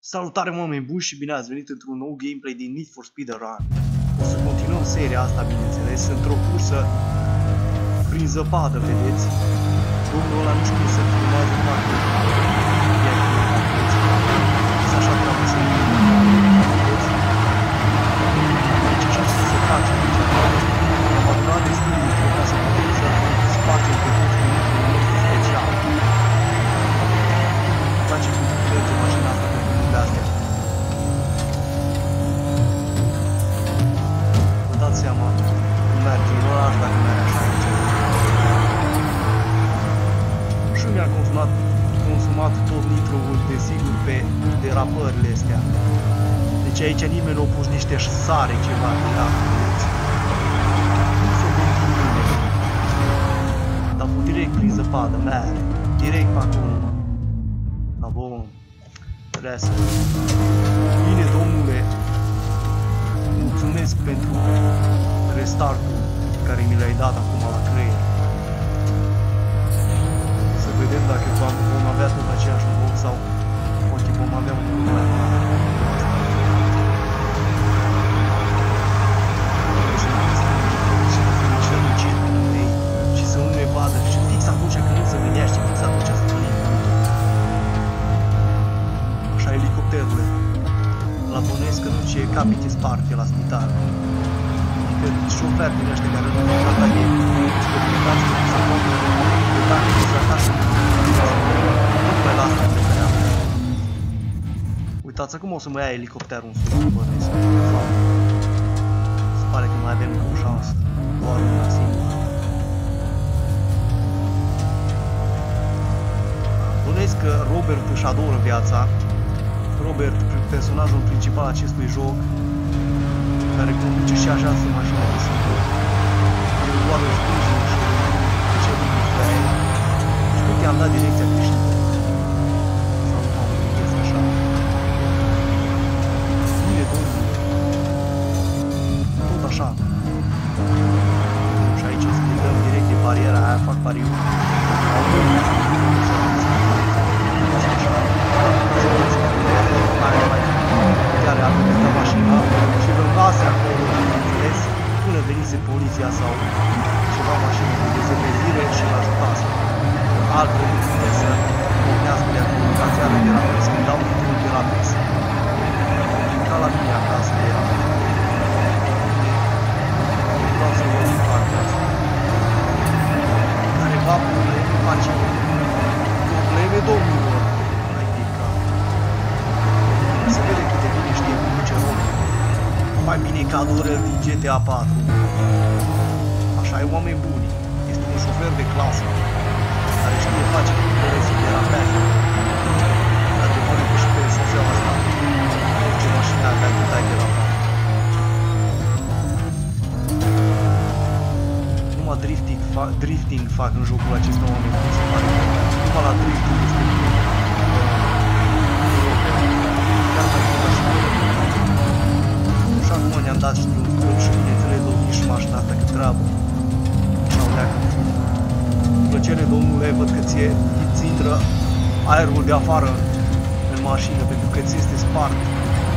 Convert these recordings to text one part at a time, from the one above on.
Salutare oameni buni și bine ați venit într-un nou gameplay din Need for Speed Run. O să continuăm seria asta, bineînțeles, într-o cursă prin zăpadă, vedeți? Domnul ăla nu știu cum să filmează foarte nu a pus niște sare ceva de la Nu s-o gândit nimeni. Dar cu direct prin zăpadă, mere, direct pe acolo. Da, bun. Restul. Bine, domnule. Mulțumesc pentru restartul care mi l-ai dat acum la creier. Să vedem dacă vom, vom avea tot aceeași noroc sau poate vom avea un noroc mai mare. Șofer din ăștia care nu au dat ei. Experimentați cum să poată de tank să acasă. Tocmai la asta prefeream. Uitați acum o să mă ia elicopterul în sus, bănuiesc. Sau... Se pare că mai avem o șansă. Doar una singură. Bănuiesc că Robert își adoră viața. Robert, personajul principal acestui joc, care conduce și ajează mașina de singur. El doar își duce și ce nu vrea Altfel nu putea să pornească de acolo, ca țeară de la presă, când dau titlul de la presă. Ca la mine acasă de era. Vreau să vă zic partea asta. Care vapurile face probleme domnilor. Hai de cap. Se vede cât de bine știe cum duce romul. Mai bine ca Dorel din GTA 4. Așa e oameni buni. Este un șofer de clasă. Care știe face interesul de la peață. Adevărul că și pe șoseaua asta. Orice mașină avea cât ai de la peață. Numai drifting, fa drifting fac în jocul acesta oameni. Cum se pare. Numai la drifting este bine. Chiar mai bine și Și acum ne-am dat și un scop și bineînțeles domnii și mașina asta că treabă. Și au leacă. Plăcere, domnule, văd că ție ți intră aerul de afară în mașină pentru că ți este spart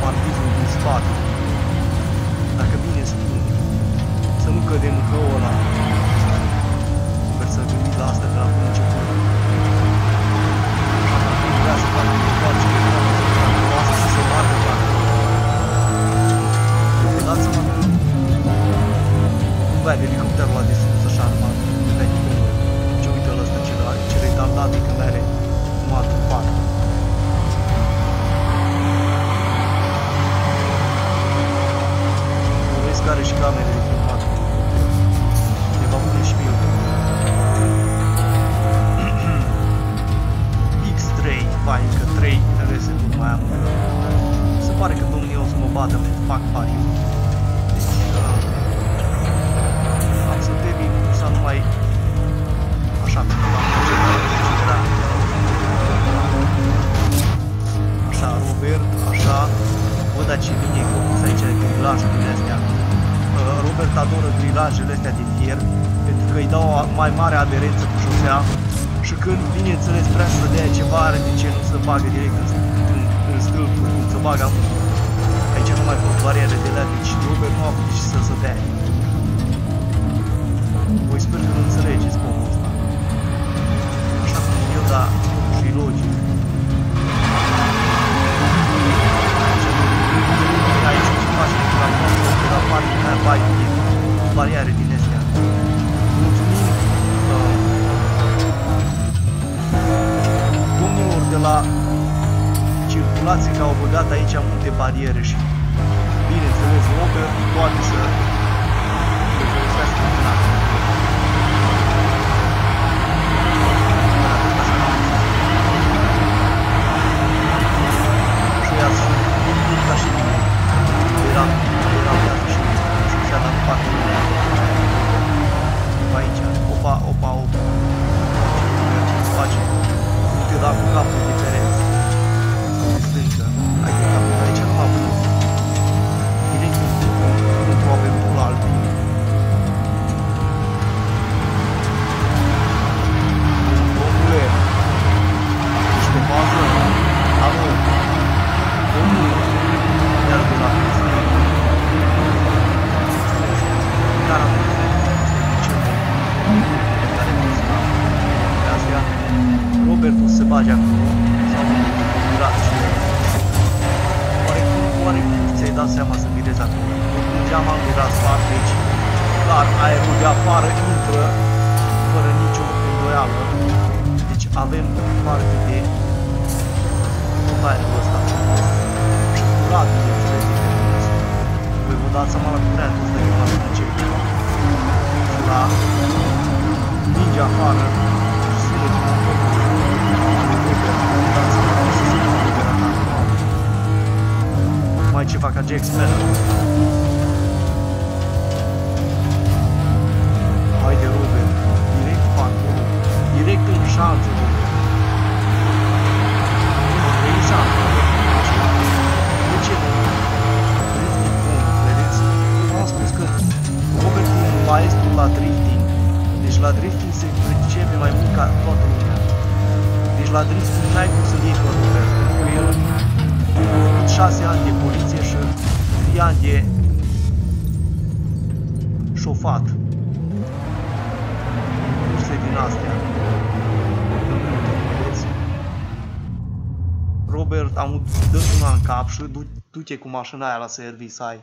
partizul din spate. Dacă bine spun, să nu cădem în hăul ăla. Sper să gândiți la asta de la bun început. Vrea să facă reseturi mai am. Se pare că domnii o să mă bată, fac pariu. Deci, uh, am să termin cursa numai așa, pentru că am concentrat. Așa, Robert, așa. Văd aici vine focus aici de grilajurile astea. Uh, Robert adoră grilajele astea de fier, pentru că îi dau o mai mare aderență cu șosea și când, bineînțeles, vrea să dea ceva, are de ce nu să bagă direct în, în, în stâlpuri, bag acum. Aici nu mai pot bariere de la deci Robert nu a putut și să se dea. Voi sper că nu înțelegeți pomul ăsta. Așa cum eu, dar și logic. Aici ce faci cu la de la partea mea, bai, bariere din astea. Circulație că au băgat aici multe bariere și bineînțeles Robert poate să le folosească în avem parte de tot aerul ăsta și curat, bineînțeles, de frumos. Voi vă dați seama la curentul ăsta de la ce și la ninge afară și sunetul mai ceva ca Jack Sparrow. La drifting n-ai cum să iei pe Robert, pentru că el a făcut 6 ani de poliție și 3 ani de șofat. Curse din astea. Vedeți? Robert, am dat una în cap și du- du-te cu mașina aia la service, hai.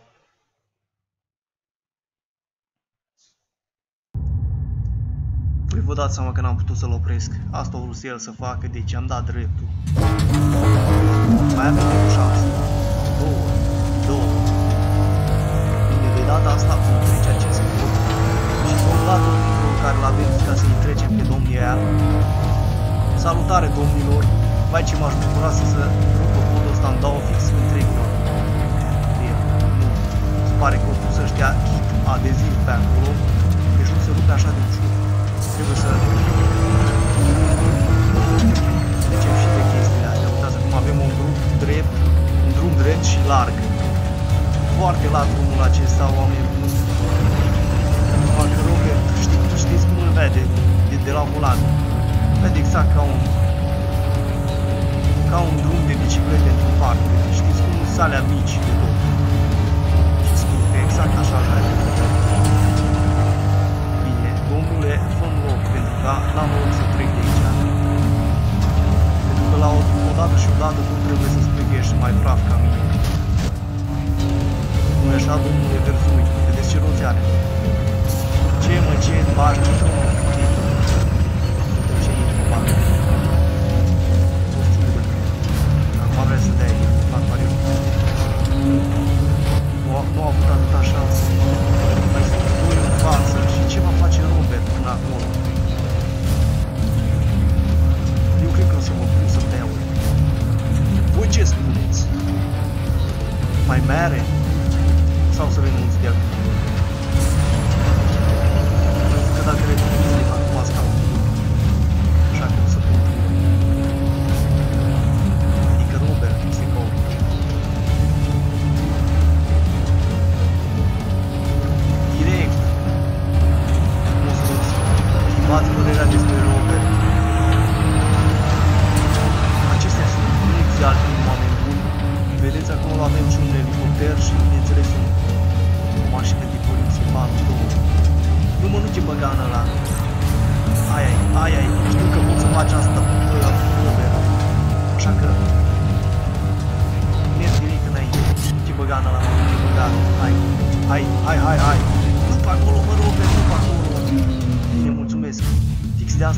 Păi vă dați seama că n-am putut să-l opresc. Asta a vrut el să facă, deci am dat dreptul. Mai avem Foarte la drumul acesta, oameni buni. Parcă Robert, ști, știți cum îl vede de, de la volan. Vede exact ca un ca un drum de biciclete într-un parc. Știți cum sunt alea mici de tot. Și spun că exact așa vede.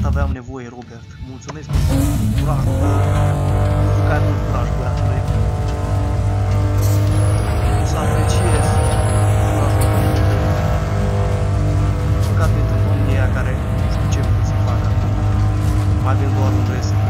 asta aveam nevoie, Robert. Mulțumesc pentru curaj, pentru că ai mult curaj, băiatule. Să apreciez curajul tău. Păcat pentru oamenii care nu știu ce pot să facă. Mai avem doar un rest.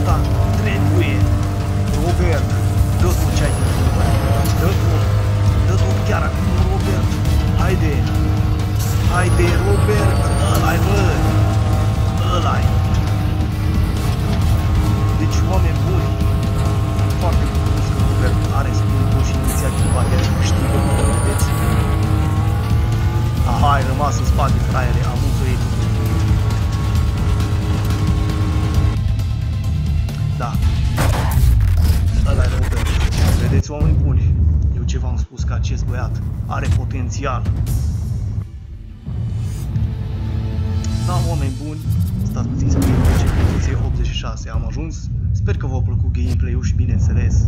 asta trebuie. Robert, dă tu ce ai Dă tu, dă tu chiar acum Robert. Haide, haide Robert, ăla-i bă. Ăla-i. Deci oameni buni Foarte frumos că Robert are spiritul și inițiativa de a câștigă Hai rămas în spate, fraiere, am murit spus că acest băiat are potențial. Da, oameni buni, stați puțin să vedem ce poziție 86 am ajuns. Sper că v-a plăcut gameplay-ul și bineînțeles,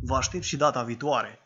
vă aștept și data viitoare.